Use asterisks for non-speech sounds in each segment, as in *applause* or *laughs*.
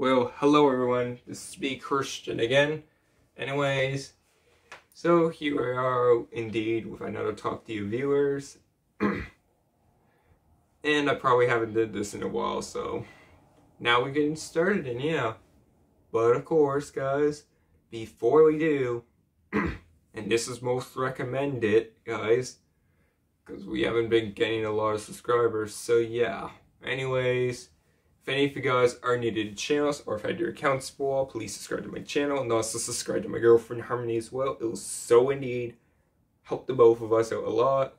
Well, hello everyone. This is me, Christian, again. Anyways, so here we are indeed with another Talk to You viewers. *clears throat* and I probably haven't did this in a while, so now we're getting started, and yeah. But of course, guys, before we do, *clears throat* and this is most recommended, guys, because we haven't been getting a lot of subscribers, so yeah. Anyways, if any of you guys are new to the channels or if had your account spoiled, please subscribe to my channel and also subscribe to my girlfriend Harmony as well. It will so indeed help the both of us out a lot.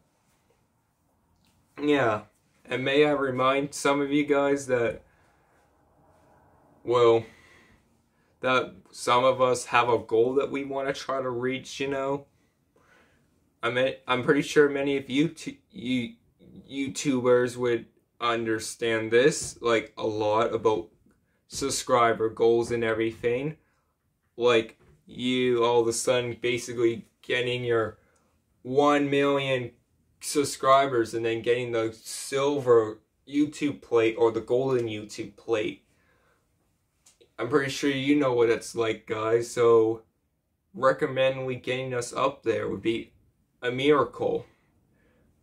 Yeah, and may I remind some of you guys that, well, that some of us have a goal that we want to try to reach, you know? I mean, I'm pretty sure many of you, you YouTubers would understand this like a lot about subscriber goals and everything. Like you all of a sudden basically getting your 1 million subscribers and then getting the silver YouTube plate or the golden YouTube plate. I'm pretty sure you know what it's like, guys. So, recommendly getting us up there would be a miracle.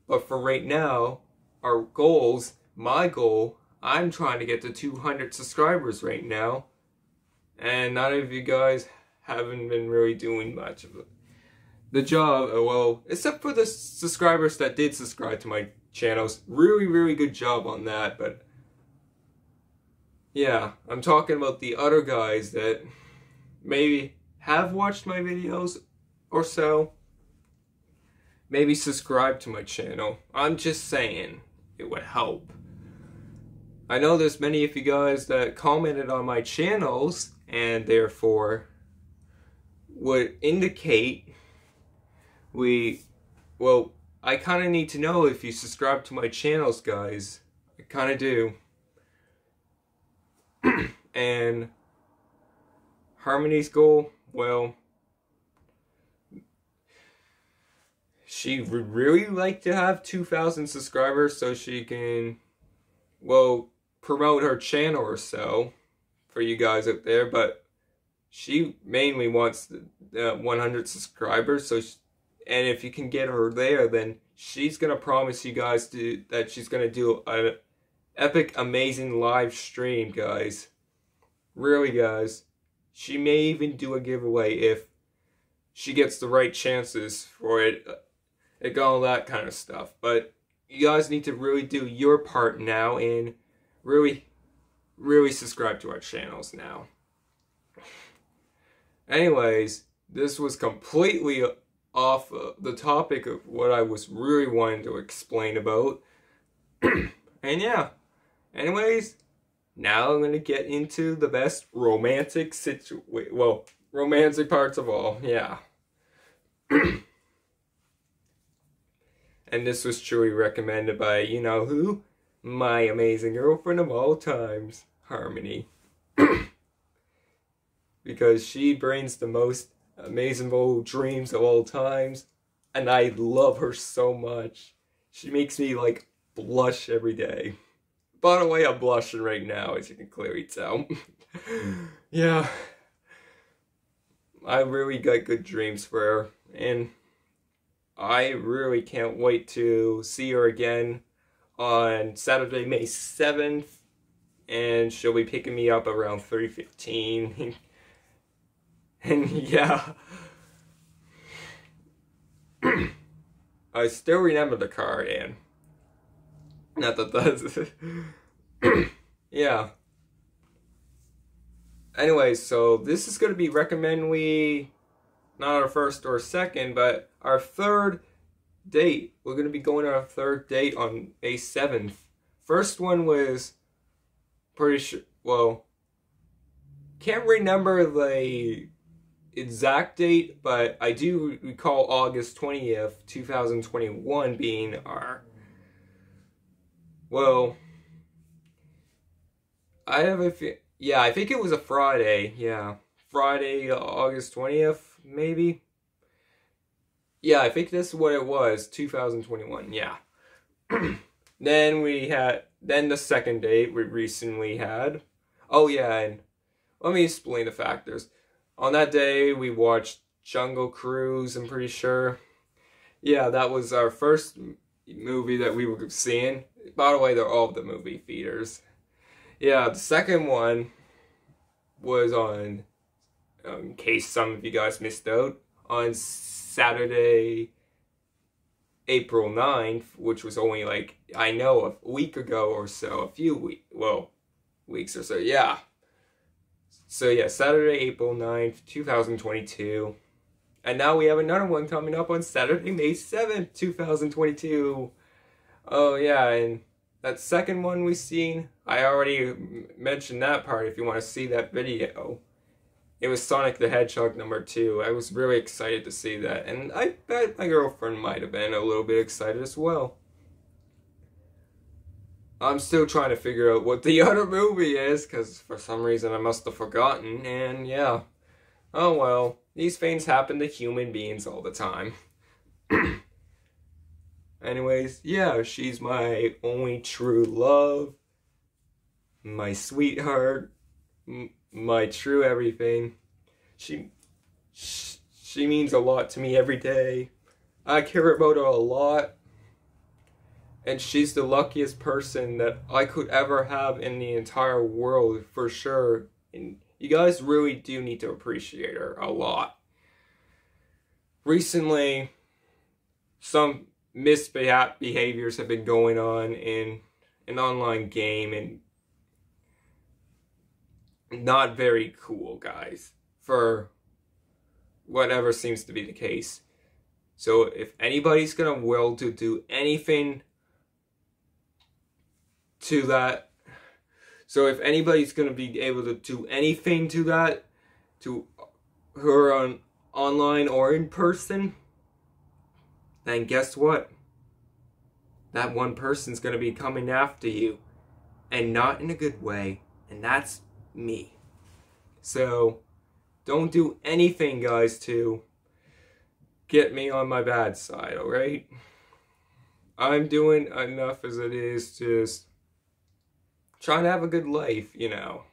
But for right now, our goals my goal, I'm trying to get to 200 subscribers right now. And none of you guys haven't been really doing much of it. The job, uh, well, except for the subscribers that did subscribe to my channels. Really, really good job on that, but... Yeah, I'm talking about the other guys that maybe have watched my videos or so. Maybe subscribe to my channel. I'm just saying, it would help. I know there's many of you guys that commented on my channels and therefore would indicate we, well, I kind of need to know if you subscribe to my channels, guys. I kind of do. *clears throat* and Harmony's goal, well, she would really like to have 2,000 subscribers so she can, well, promote her channel or so for you guys out there, but she mainly wants the, uh, 100 subscribers. So, she, and if you can get her there, then she's gonna promise you guys to that she's gonna do an epic, amazing live stream, guys. Really, guys. She may even do a giveaway if she gets the right chances for it, and all that kind of stuff. But you guys need to really do your part now in really, really subscribe to our channels now. Anyways, this was completely off the topic of what I was really wanting to explain about. *clears throat* and yeah, anyways, now I'm going to get into the best romantic situation, well, romantic parts of all, yeah. *clears throat* and this was truly recommended by you know who? My amazing girlfriend of all times, Harmony. *clears throat* because she brings the most amazing dreams of all times, and I love her so much. She makes me like blush every day. By the way, I'm blushing right now, as you can clearly tell. *laughs* yeah. I really got good dreams for her, and I really can't wait to see her again on Saturday, May 7th, and she'll be picking me up around 3.15. *laughs* and yeah. *clears throat* I still remember the car, and not that *clears throat* that's... yeah. Anyway, so this is going to be recommend we, not our first or second, but our third date. We're going to be going on our third date on May 7th. First one was pretty sure, well, can't remember the exact date, but I do recall August 20th, 2021 being our, well, I have a, yeah, I think it was a Friday, yeah. Friday, August 20th, maybe. Yeah, I think this is what it was, 2021. Yeah. *clears throat* then we had then the second date we recently had. Oh yeah, and let me explain the factors. On that day, we watched Jungle Cruise, I'm pretty sure. Yeah, that was our first movie that we were seeing. By the way, they're all the movie theaters. Yeah, the second one was on, um, in case some of you guys missed out, on Saturday, April 9th, which was only like, I know, a week ago or so, a few weeks, well, weeks or so, yeah. So yeah, Saturday, April 9th, 2022. And now we have another one coming up on Saturday, May 7th, 2022. Oh yeah, and that second one we seen, I already mentioned that part if you want to see that video. It was Sonic the Hedgehog number two. I was really excited to see that, and I bet my girlfriend might have been a little bit excited as well. I'm still trying to figure out what the *laughs* other movie is, because for some reason I must have forgotten, and yeah. Oh well, these things happen to human beings all the time. *clears throat* Anyways, yeah, she's my only true love, my sweetheart, my true everything. She, she means a lot to me every day. I care about her a lot and she's the luckiest person that I could ever have in the entire world for sure. And you guys really do need to appreciate her a lot. Recently, some misbehaviors have been going on in an online game and not very cool, guys, for whatever seems to be the case. So if anybody's gonna will to do anything to that. So if anybody's to be able to do anything to that, to her on online or in person, then guess what? That one person's to be coming after you. And not in a good way. And that's me. So don't do anything, guys, to get me on my bad side, alright? I'm doing enough as it is just trying to have a good life, you know.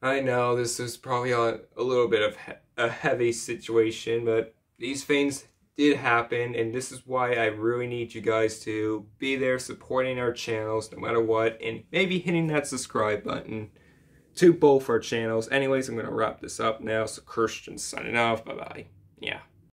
I know this is probably a, a little bit of he a heavy situation, but these things did happen, and this is why I really need you guys to be there supporting our channels no matter what, and maybe hitting that subscribe button to both our channels. Anyways, I'm going to wrap this up now, so Christian signing off. Bye-bye. Yeah.